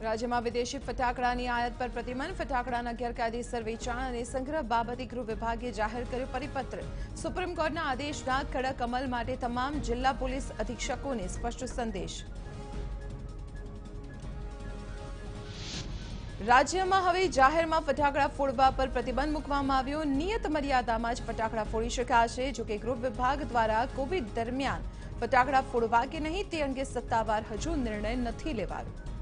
રાજ્યમાં વિદેશી ફટાકડાની આયાત પર પ્રતિબંધ ફટાકડાના ગેરકાયદેસર વેચાણ અને સંગ્રહ બાબતે ગૃહ વિભાગે જાહેર કર્યો પરિપત્ર સુપ્રીમ કોર્ટના આદેશના કડક અમલ માટે તમામ જિલ્લા પોલીસ અધિક્ષકોને સ્પષ્ટ સંદેશ રાજ્યમાં હવે જાહેરમાં ફટાકડા ફોડવા પર પ્રતિબંધ મૂકવામાં આવ્યો નિયત મર્યાદામાં જ ફટાકડા ફોડી શકાશે જોકે ગૃહ વિભાગ દ્વારા કોવિડ દરમિયાન ફટાકડા ફોડવા કે નહીં તે અંગે સત્તાવાર હજુ નિર્ણય નથી લેવાયો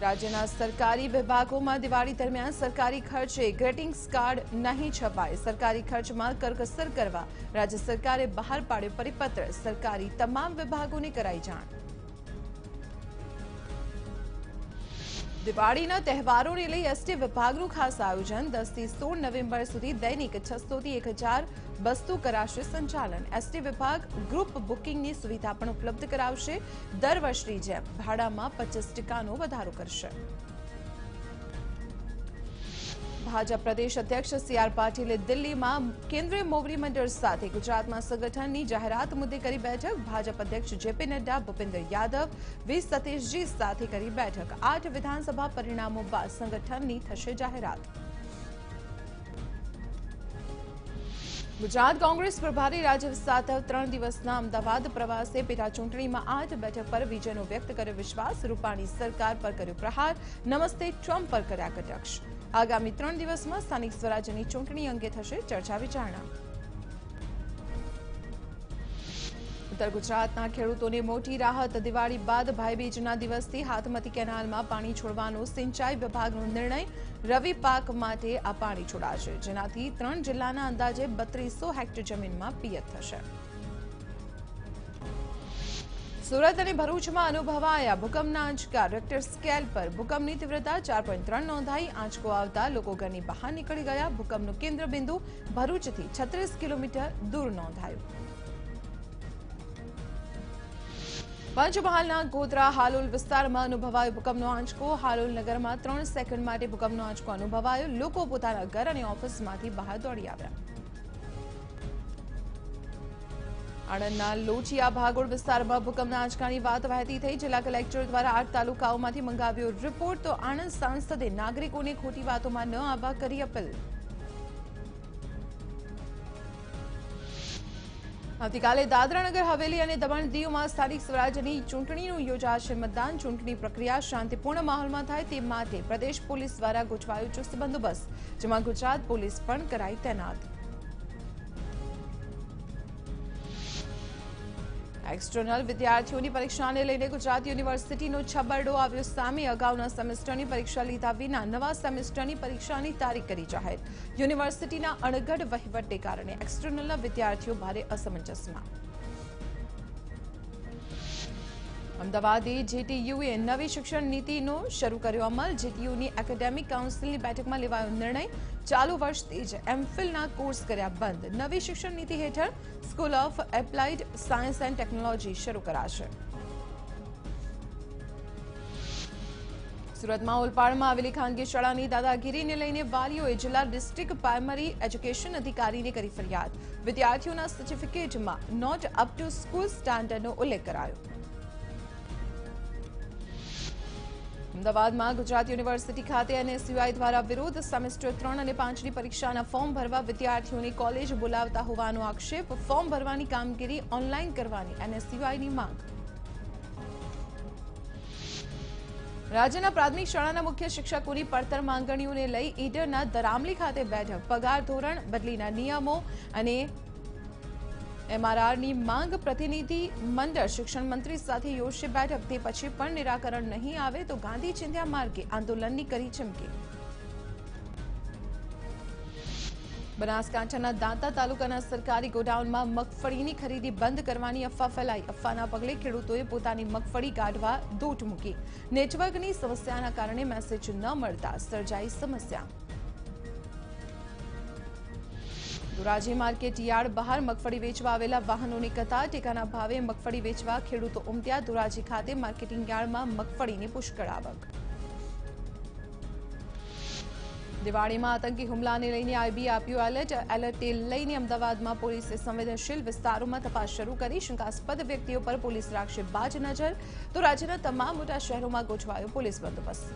રાજ્યના સરકારી વિભાગોમાં દિવાળી દરમિયાન સરકારી ખર્ચે ગ્રેટિંગ્સ કાર્ડ નહીં છપાય સરકારી ખર્ચમાં કરકસર કરવા રાજ્ય સરકારે બહાર પાડ્યો પરિપત્ર સરકારી તમામ વિભાગોને કરાઈ જાણ દિવાળીના તહેવારોને લઈ એસટી વિભાગનું ખાસ આયોજન દસથી સોળ નવેમ્બર સુધી દૈનિક છસોથી એક હજાર બસતું કરાશે સંચાલન એસટી વિભાગ ગ્રુપ બુકિંગની સુવિધા પણ ઉપલબ્ધ કરાવશે દર વર્ષની જેમ ભાડામાં પચીસ ટકાનો વધારો કરશે ભાજપ પ્રદેશ અધ્યક્ષ સી આર પાટીલે દિલ્હીમાં કેન્દ્રીય મોવડી મંડળ સાથે ગુજરાતમાં સંગઠનની જાહેરાત મુદ્દે કરી બેઠક ભાજપ અધ્યક્ષ જેપી નડ્ડા ભૂપેન્દ્ર યાદવ વી સતીશજી સાથે કરી બેઠક આઠ વિધાનસભા પરિણામો બાદ સંગઠનની થશે જાહેરાત ગુજરાત કોંગ્રેસ પ્રભારી રાજીવ સાતવ ત્રણ દિવસના અમદાવાદ પ્રવાસે પેટા ચૂંટણીમાં આઠ બેઠક પર વિજયનો વ્યક્ત કર્યો વિશ્વાસ રૂપાણી સરકાર પર કર્યો પ્રહાર નમસ્તે ટ્રમ્પ પર કર્યા કટાક્ષ આગામી ત્રણ દિવસમાં સ્થાનિક સ્વરાજ્યની ચૂંટણી અંગે થશે ચર્ચા વિચારણા. ઉત્તર ગુજરાતના ખેડૂતોને મોટી રાહત, દિવાળી બાદ ભાઈબીજના દિવસથી હાથમતી કેનાલમાં પાણી છોડવાનો સિંચાઈ વિભાગનો નિર્ણય, રવિ પાક માટે આ પાણી છોડાશે, જેનાથી ત્રણ જિલ્લાના અંદાજે બત્રીસો હેક્ટર જમીનમાં પિયત થશે. સુરત અને ભરૂચમાં અનુભવાયા ભૂકંપના આંચકા રેક્ટર સ્કેલ પર ભૂકંપની તીવ્રતા ચાર પોઈન્ટ ત્રણ નોંધાઈ આંચકો આવતા લોકો ઘરની બહાર નીકળી ગયા ભૂકંપનું કેન્દ્રબિંદુ ભરૂચથી છત્રીસ કિલોમીટર દૂર નોંધાયું પંચમહાલના ગોધરા હાલોલ વિસ્તારમાં અનુભવાયો ભૂકંપનો આંચકો હાલોલ નગરમાં ત્રણ સેકન્ડ માટે ભૂકંપનો આંચકો અનુભવાયો લોકો પોતાના ઘર અને ઓફિસમાંથી બહાર દોડી આવ્યા આણંદના લોચિયા ભાગોળ વિસ્તારમાં ભૂકંપના આંચકાની વાત વહેતી થઈ જિલ્લા કલેક્ટર દ્વારા આઠ તાલુકાઓમાંથી મંગાવ્યો રિપોર્ટ તો આણંદ સાંસદે નાગરિકોને ખોટી વાતોમાં ન આવવા કરી અપીલ આવતીકાલે દાદરાનગર હવેલી અને દમણ દીવમાં સ્થાનિક સ્વરાજ્યની ચૂંટણીનું યોજાશે મતદાન ચૂંટણી પ્રક્રિયા શાંતિપૂર્ણ માહોલમાં થાય તે માટે પ્રદેશ પોલીસ દ્વારા ગોઠવાયો ચુસ્ત બંદોબસ્ત જેમાં ગુજરાત પોલીસ પણ કરાઈ તૈનાત એક્સટર્નલ વિદ્યાર્થીઓની પરીક્ષાને લઈને ગુજરાત યુનિવર્સિટીનો છબરડો આવ્યો સામે અગાઉના સેમેસ્ટરની પરીક્ષા લીધા વિના નવા સેમેસ્ટરની પરીક્ષાની તારીખ કરી જાહેર યુનિવર્સિટીના અણઘડ વહીવટને કારણે એક્સટર્નલના વિદ્યાર્થીઓ ભારે અસમંજસમાં અમદાવાદે જેટીયુએ નવી શિક્ષણ નીતિનો શરૂ કર્યો અમલ જેટીયુની એકેડેમિક કાઉન્સિલની બેઠકમાં લેવાયો નિર્ણય ચાલુ વર્ષથી જ એમફિલના કોર્સ કર્યા બંધ નવી શિક્ષણ નીતિ હેઠળ school of applied science and technology શરૂ કરાશે સુરતમાં ઓલપાડમાં આવેલી ખાનગી શાળાની દાદાગીરીને લઈને વાલીઓએ જિલ્લા ડિસ્ટ્રિક્ટ પ્રાઇમરી એજ્યુકેશન અધિકારીને કરી ફરિયાદ વિદ્યાર્થીઓના સર્ટિફિકેટમાં નોટ અપ ટુ સ્કૂલ સ્ટાન્ડર્ડનો ઉલ્લેખ કરાયો અમદાવાદમાં ગુજરાત યુનિવર્સિટી ખાતે એનએસયુઆઈ દ્વારા વિરોધ સેમેસ્ટર ત્રણ અને પાંચની પરીક્ષાના ફોર્મ ભરવા વિદ્યાર્થીઓની કોલેજ બોલાવતા હોવાનો આક્ષેપ ફોર્મ ભરવાની કામગીરી ઓનલાઈન કરવાની એનએસયુઆઈની માંગ રાજ્યના પ્રાથમિક શાળાના મુખ્ય શિક્ષકોની પડતર માંગણીઓને લઈ ઈડરના દરામલી ખાતે બેઠક પગાર ધોરણ બદલીના નિયમો અને એમઆરઆરની માંગ પ્રતિનિધિ મંડળ શિક્ષણ મંત્રી સાથે યોજશે બેઠક તે પછી પણ નિરાકરણ નહીં આવે તો ગાંધી ચિંધ્યા માર્ગે આંદોલનની કરી ચીમકી બનાસકાંઠાના દાંતા તાલુકાના સરકારી ગોડાઉનમાં મગફળીની ખરીદી બંધ કરવાની અફવા ફેલાઈ અફવાના પગલે ખેડૂતોએ પોતાની મગફળી કાઢવા દોટ મૂકી નેટવર્કની સમસ્યાના કારણે મેસેજ ન મળતા સર્જાઈ સમસ્યા ધોરાજી માર્કેટ યાર્ડ બહાર મગફળી વેચવા આવેલા વાહનોની કતાર ટેકાના ભાવે મગફળી વેચવા ખેડૂતો ઉમટ્યા ધોરાજી ખાતે માર્કેટિંગ યાર્ડમાં મગફળીની પુષ્કળ આવક દિવાળીમાં આતંકી હુમલાને લઈને આઈબી આપ્યું એલર્ટ એલર્ટે લઈને અમદાવાદમાં પોલીસે સંવેદનશીલ વિસ્તારોમાં તપાસ શરૂ કરી શંકાસ્પદ વ્યક્તિઓ પર પોલીસ રાખશે બાજ નજર તો રાજ્યના તમામ મોટા શહેરોમાં ગોઠવાયો પોલીસ બંદોબસ્ત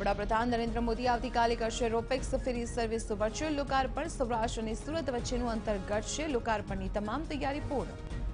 વડાપ્રધાન નરેન્દ્ર મોદી આવતીકાલે કરશે રોપેક્સ, ફેરી સર્વિસ, વર્ચ્યુઅલ લોકાર્પણ, સૌરાષ્ટ્ર અને સુરત વચ્ચેનું અંતર ઘટશે લોકાર્પણની તમામ તૈયારી પૂર્ણ.